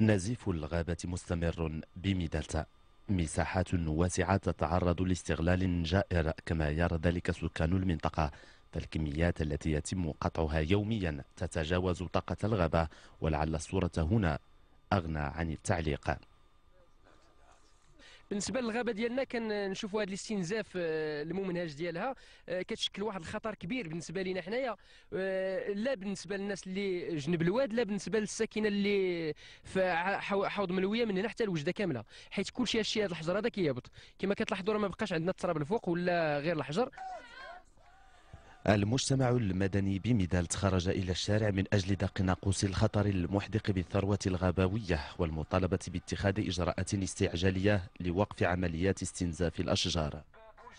نزيف الغابة مستمر بميدالتا. مساحات واسعة تتعرض لاستغلال جائر كما يرى ذلك سكان المنطقة. فالكميات التي يتم قطعها يوميا تتجاوز طاقة الغابة ولعل الصورة هنا أغنى عن التعليق. بالنسبة للغابة ديالنا كنشوفوا هذا الاستنزاف آه، الممنهج ديالها آه، كتشكل واحد الخطر كبير بالنسبة لنا حنايا. آه، لا بالنسبة للناس اللي جنب الواد لا بالنسبة للساكنة اللي في حوض ملوية من هنا حتى الوجدة كاملة. حيت كلشي هادشي هذا الحجر هذا كيهبط. كما كتلاحظوا راه ما بقاش عندنا التراب الفوق ولا غير الحجر. المجتمع المدني بميدالت خرج إلى الشارع من أجل دق ناقوس الخطر المحدق بالثروة الغابوية والمطالبة باتخاذ إجراءات استعجالية لوقف عمليات استنزاف الأشجار.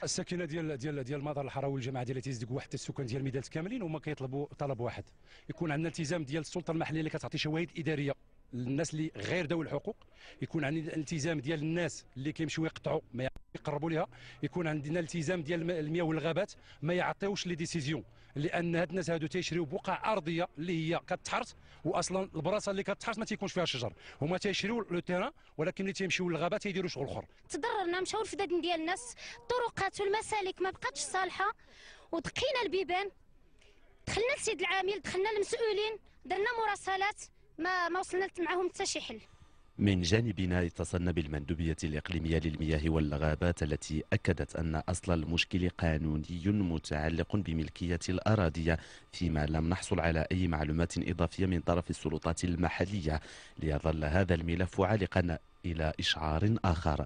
الساكنة ديال ديال ديال مدار الحراوي والجماعه ديال تيزدق وحتى السكان ديال ميدالت كاملين هما كيطلبوا طلب واحد. يكون عندنا التزام ديال السلطة المحلية اللي كتعطي شواهد إدارية. للناس اللي غير ذوي الحقوق يكون عندنا الالتزام ديال الناس اللي كيمشيو يقطعوا ما يقربوا لها يكون عندنا التزام ديال المياه والغابات ما يعطيوش les décisions. لأن هاد الناس هادو تيشريو بقع أرضية اللي هي كتحرث واصلا البلاصة اللي كتحرث ما تيكونش فيها شجر هما تيشريو le terrain ولكن ملي تيمشيو للغابات تيديروا شغل أخر. تضررنا مشاو الفدادين ديال الناس الطرقات والمسالك ما بقاتش صالحة ودقينا البيبان. دخلنا لسيد العامل دخلنا المسؤولين درنا مراسلات. ما ما وصلنا معاهم حتى شي حل. من جانبنا اتصلنا بالمندوبية الإقليمية للمياه والغابات التي أكدت أن أصل المشكل قانوني متعلق بملكية الأراضي فيما لم نحصل على أي معلومات إضافية من طرف السلطات المحلية ليظل هذا الملف عالقا إلى إشعار آخر.